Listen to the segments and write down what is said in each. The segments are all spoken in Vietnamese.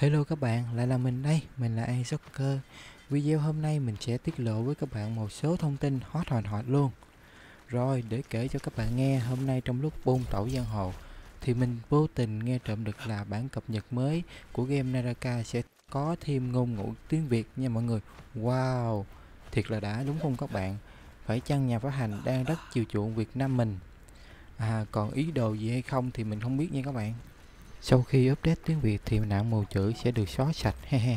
Hello các bạn, lại là mình đây, mình là An Soccer Video hôm nay mình sẽ tiết lộ với các bạn một số thông tin hot hòn hot luôn. Rồi, để kể cho các bạn nghe, hôm nay trong lúc bôn tẩu giang hồ Thì mình vô tình nghe trộm được là bản cập nhật mới của game Naraka sẽ có thêm ngôn ngữ tiếng Việt nha mọi người. Wow, thiệt là đã đúng không các bạn? Phải chăng nhà phát hành đang rất chiều chuộng Việt Nam mình? À, còn ý đồ gì hay không thì mình không biết nha các bạn sau khi update tiếng Việt thì nạn mù chữ sẽ được xóa sạch he he.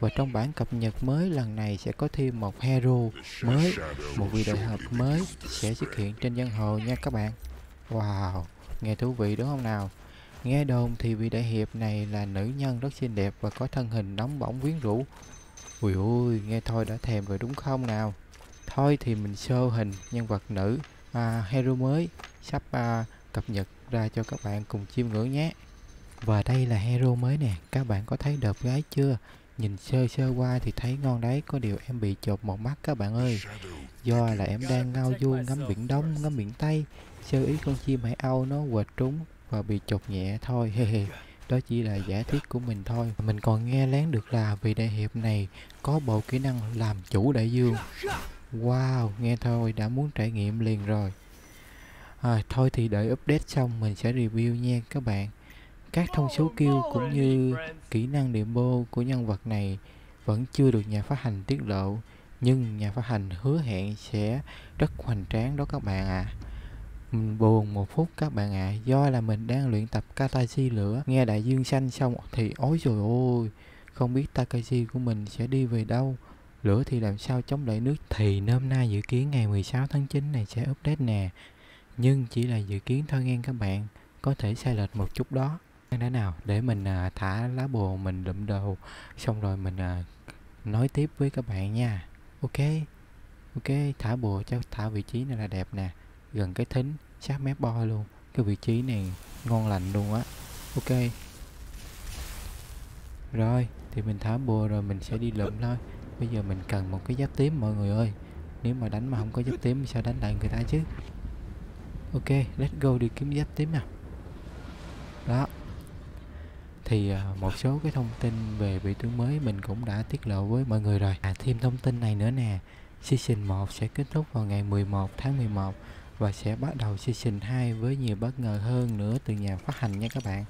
Và trong bản cập nhật mới lần này sẽ có thêm một hero mới, một vị đại hợp mới sẽ xuất hiện trên dân hồ nha các bạn. Wow, nghe thú vị đúng không nào? Nghe đồn thì vị đại hiệp này là nữ nhân rất xinh đẹp và có thân hình nóng bỏng quyến rũ. Ui ui, nghe thôi đã thèm rồi đúng không nào? Thôi thì mình show hình nhân vật nữ à, hero mới sắp à, cập nhật ra cho các bạn cùng chiêm ngưỡng nhé. Và đây là hero mới nè, các bạn có thấy đợt gái chưa? Nhìn sơ sơ qua thì thấy ngon đấy, có điều em bị chột một mắt các bạn ơi. Do là em đang ngao du ngắm biển Đông, ngắm biển Tây, sơ ý con chim hải âu nó quệt trúng và bị chột nhẹ thôi, hê. Đó chỉ là giả thiết của mình thôi. Mình còn nghe lén được là vị đại hiệp này có bộ kỹ năng làm chủ đại dương. Wow, nghe thôi đã muốn trải nghiệm liền rồi. À, thôi thì đợi update xong mình sẽ review nha các bạn. Các thông số kêu cũng như kỹ năng demo của nhân vật này vẫn chưa được nhà phát hành tiết lộ nhưng nhà phát hành hứa hẹn sẽ rất hoành tráng đó các bạn ạ. À. Mình buồn một phút các bạn ạ, à, do là mình đang luyện tập Katachi lửa, nghe đại dương xanh xong thì ối rồi ôi, không biết Takashi của mình sẽ đi về đâu. Lửa thì làm sao chống lại nước thì nôm nay dự kiến ngày 16 tháng 9 này sẽ update nè. Nhưng chỉ là dự kiến thôi nghe các bạn, có thể sai lệch một chút đó thế nào? Để mình à, thả lá bùa mình đụm đầu xong rồi mình à, nói tiếp với các bạn nha. Ok? Ok thả bùa cho thả vị trí này là đẹp nè. Gần cái thính sát mép bo luôn. Cái vị trí này ngon lành luôn á. Ok. Rồi thì mình thả bùa rồi mình sẽ đi lượm thôi. Bây giờ mình cần một cái giáp tím mọi người ơi. Nếu mà đánh mà không có giáp tím sao đánh lại người ta chứ. Ok let's go đi kiếm giáp tím nào. Đó thì à, một số cái thông tin về vị tướng mới mình cũng đã tiết lộ với mọi người rồi. À, thêm thông tin này nữa nè. Season 1 sẽ kết thúc vào ngày 11 tháng 11 và sẽ bắt đầu Season 2 với nhiều bất ngờ hơn nữa từ nhà phát hành nha các bạn.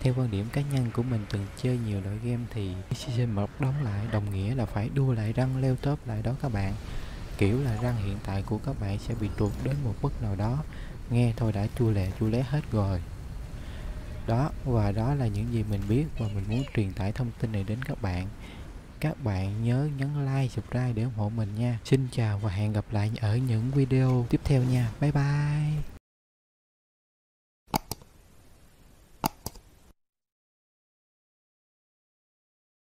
Theo quan điểm cá nhân của mình từng chơi nhiều loại game thì Season 1 đóng lại đồng nghĩa là phải đua lại răng leo top lại đó các bạn. Kiểu là răng hiện tại của các bạn sẽ bị tuột đến một mức nào đó. Nghe thôi đã chua lẹ chua lé hết rồi đó, và đó là những gì mình biết và mình muốn truyền tải thông tin này đến các bạn. Các bạn nhớ nhấn like, subscribe để ủng hộ mình nha. Xin chào và hẹn gặp lại ở những video tiếp theo nha. Bye bye.